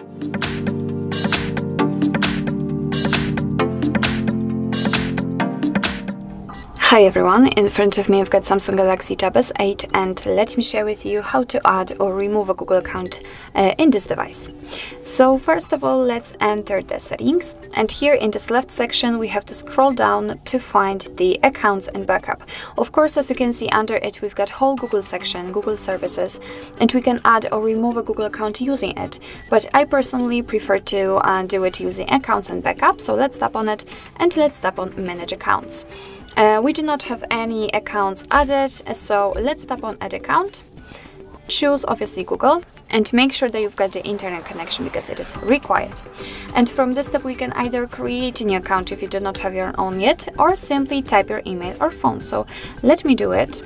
Thank you. Hi everyone, in front of me I've got Samsung Galaxy Tab S8 and let me share with you how to add or remove a Google account uh, in this device. So first of all let's enter the settings and here in this left section we have to scroll down to find the accounts and backup. Of course as you can see under it we've got whole Google section, Google services and we can add or remove a Google account using it but I personally prefer to uh, do it using accounts and backup so let's tap on it and let's tap on manage accounts. Uh, we do not have any accounts added, so let's tap on add account. Choose obviously Google and make sure that you've got the internet connection because it is required. And from this step we can either create a new account if you do not have your own yet or simply type your email or phone. So let me do it.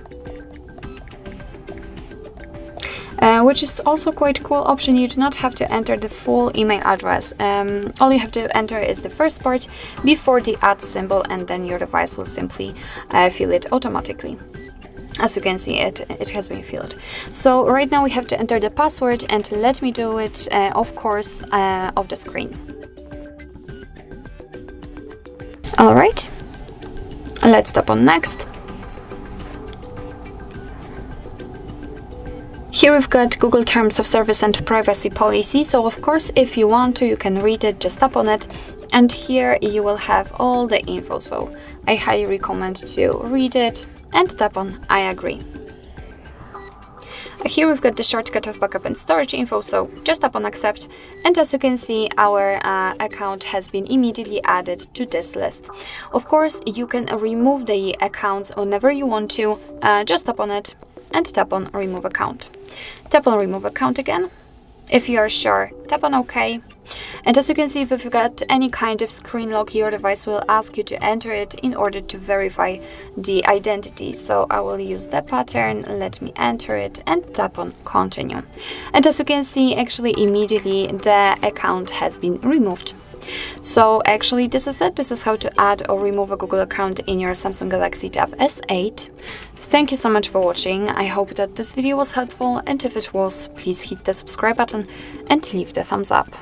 Uh, which is also quite cool option. You do not have to enter the full email address. Um, all you have to enter is the first part before the add symbol and then your device will simply uh, fill it automatically. As you can see, it, it has been filled. So right now we have to enter the password and let me do it, uh, of course, uh, off the screen. Alright, let's tap on next. Here we've got Google Terms of Service and Privacy Policy, so of course if you want to you can read it, just tap on it. And here you will have all the info, so I highly recommend to read it and tap on I agree. Here we've got the shortcut of backup and storage info, so just tap on accept. And as you can see our uh, account has been immediately added to this list. Of course you can remove the accounts whenever you want to, uh, just tap on it and tap on remove account. Tap on remove account again. If you are sure, tap on OK. And as you can see, if you've got any kind of screen lock, your device will ask you to enter it in order to verify the identity. So I will use that pattern, let me enter it and tap on continue. And as you can see, actually immediately the account has been removed. So actually this is it. This is how to add or remove a Google account in your Samsung Galaxy Tab S8. Thank you so much for watching. I hope that this video was helpful and if it was, please hit the subscribe button and leave the thumbs up.